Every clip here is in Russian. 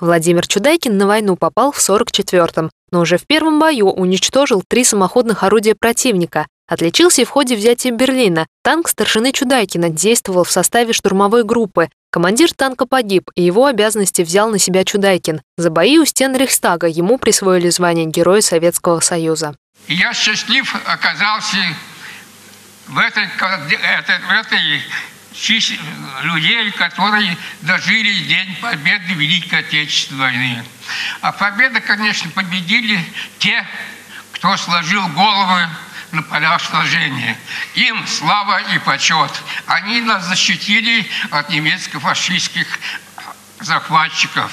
Владимир Чудайкин на войну попал в 44-м, но уже в первом бою уничтожил три самоходных орудия противника. Отличился и в ходе взятия Берлина. Танк старшины Чудайкина действовал в составе штурмовой группы. Командир танка погиб, и его обязанности взял на себя Чудайкин. За бои у стен Рейхстага ему присвоили звание Героя Советского Союза. Я счастлив оказался в этой, в этой людей, которые дожили День Победы Великой Отечественной войны. А победа, конечно, победили те, кто сложил головы на полях сражения. Им слава и почет. Они нас защитили от немецко-фашистских захватчиков.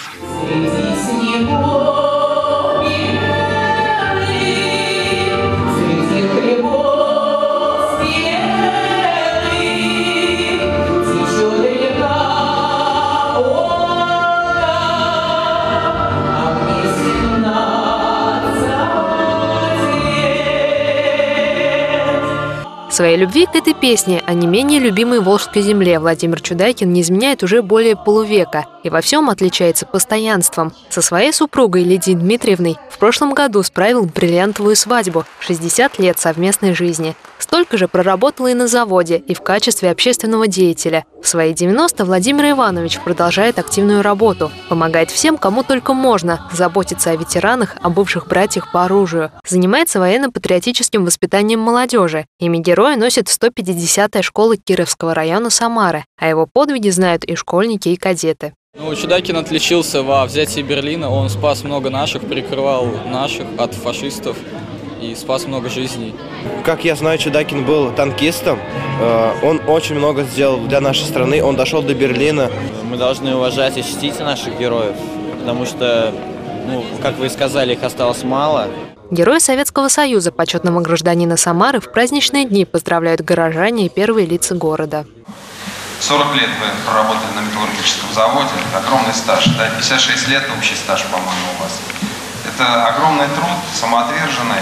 Своей любви к этой песне, а не менее любимой Волжской земле, Владимир Чудайкин не изменяет уже более полувека и во всем отличается постоянством. Со своей супругой Лидией Дмитриевной в прошлом году справил бриллиантовую свадьбу – 60 лет совместной жизни. Столько же проработала и на заводе, и в качестве общественного деятеля. В свои 90 Владимир Иванович продолжает активную работу, помогает всем, кому только можно, заботится о ветеранах, о бывших братьях по оружию, занимается военно-патриотическим воспитанием молодежи. Имя героя носит 150-я школа Кировского района Самары, а его подвиги знают и школьники, и кадеты. Ну, Чудакин отличился во взятии Берлина, он спас много наших, прикрывал наших от фашистов и спас много жизней. Как я знаю, Чудакин был танкистом. Э, он очень много сделал для нашей страны. Он дошел до Берлина. Мы должны уважать и чтить наших героев, потому что, ну, как вы и сказали, их осталось мало. Герои Советского Союза, почетного гражданина Самары, в праздничные дни поздравляют горожане и первые лица города. 40 лет вы проработали на металлургическом заводе, огромный стаж, да, 56 лет общий стаж, по-моему, у вас. Это огромный труд, самоотверженный.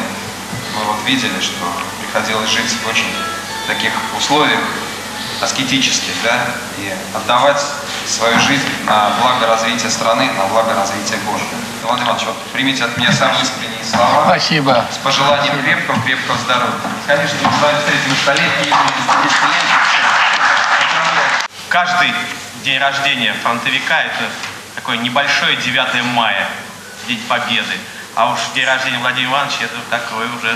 Видели, что приходилось жить в очень таких условиях аскетических, да, и отдавать свою жизнь на благо развития страны, на благо развития города. Владимир Иванович, вот примите от меня самые искренние слова. Спасибо. С пожеланием крепкого, крепкого здоровья. Конечно, мы с вами встретим столетие, Каждый день рождения фронтовика – это такое небольшое 9 мая, День Победы. А уж день рождения Владимира Ивановича – это такой уже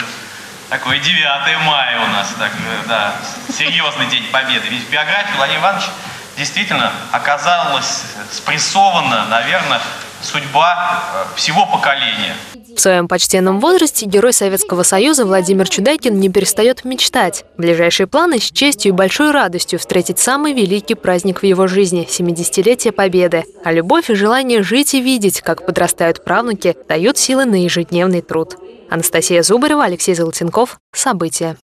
такой 9 мая у нас, так, да, серьезный День Победы. Ведь в биографии Владимира Ивановича действительно оказалась спрессована, наверное, судьба э, всего поколения. В своем почтенном возрасте герой Советского Союза Владимир Чудайкин не перестает мечтать. Ближайшие планы с честью и большой радостью встретить самый великий праздник в его жизни – 70-летие Победы. А любовь и желание жить и видеть, как подрастают правнуки, дают силы на ежедневный труд. Анастасия Зубарева, Алексей Золотенков. События.